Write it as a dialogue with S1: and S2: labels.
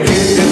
S1: live.